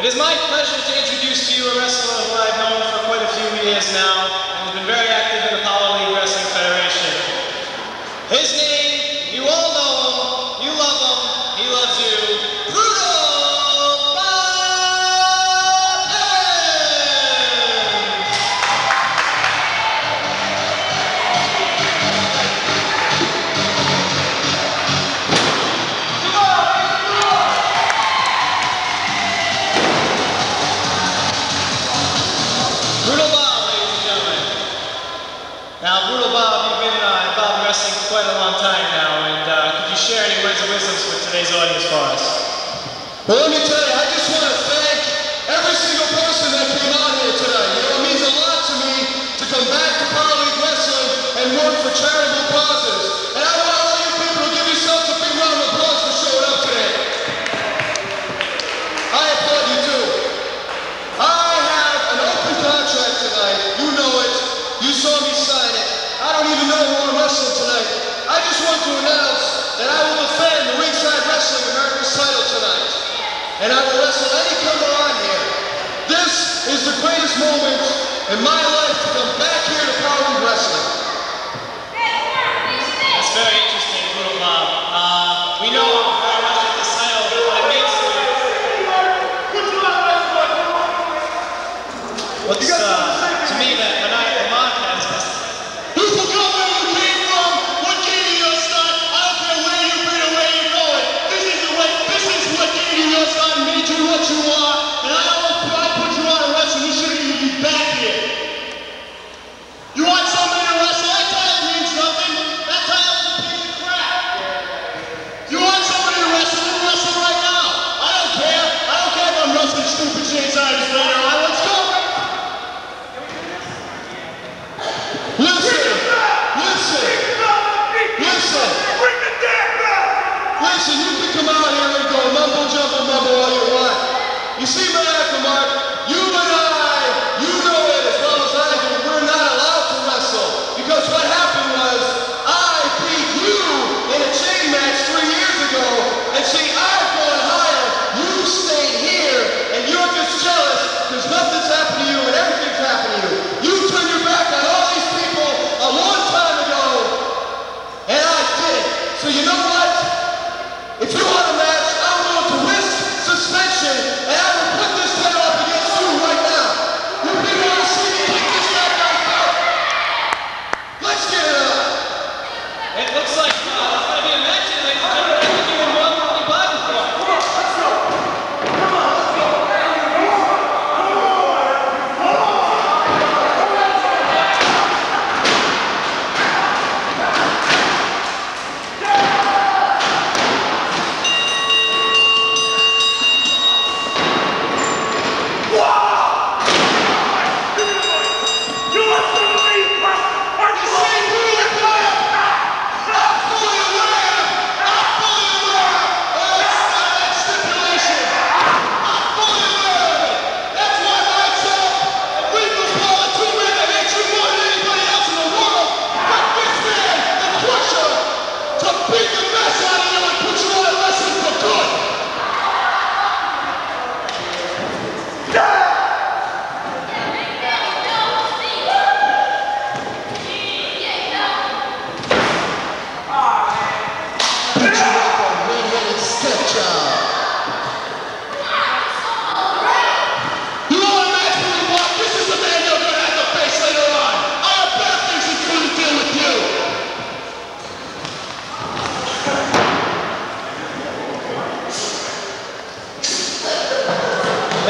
It is my pleasure to introduce to you a wrestler who I've known for quite a few years now and has been very active in the Power League Wrestling Federation. His name Uh, Brutal Bob, you've been uh, involved in wrestling quite a long time now, and uh, could you share any words of wisdom with today's audience for us? Well, let me tell you, I just want to thank every single person that came out here today. You know, it means a lot to me to come back to Power League Wrestling and work for charity. don't even know who I'm wrestling tonight. I just want to announce that I will defend the Ringside Wrestling America's title tonight. And I will wrestle any cover on here. This is the greatest moment in my life to come back here to Power Wrestling. That's very interesting, Brutal Bob. Uh, we know What's, uh, to me that James Einstein.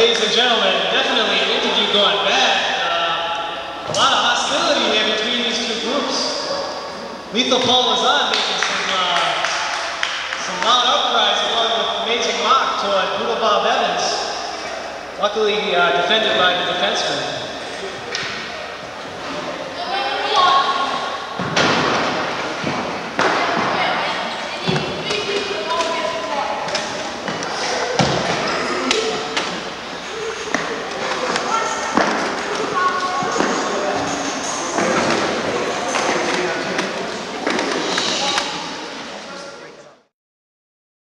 Ladies and gentlemen, definitely an interview going bad. Uh, a lot of hostility here between these two groups. Lethal Paul was on making some, uh, some loud uprise along with Amazing Mock toward Brutal Bob Evans. Luckily uh, defended by the defenseman.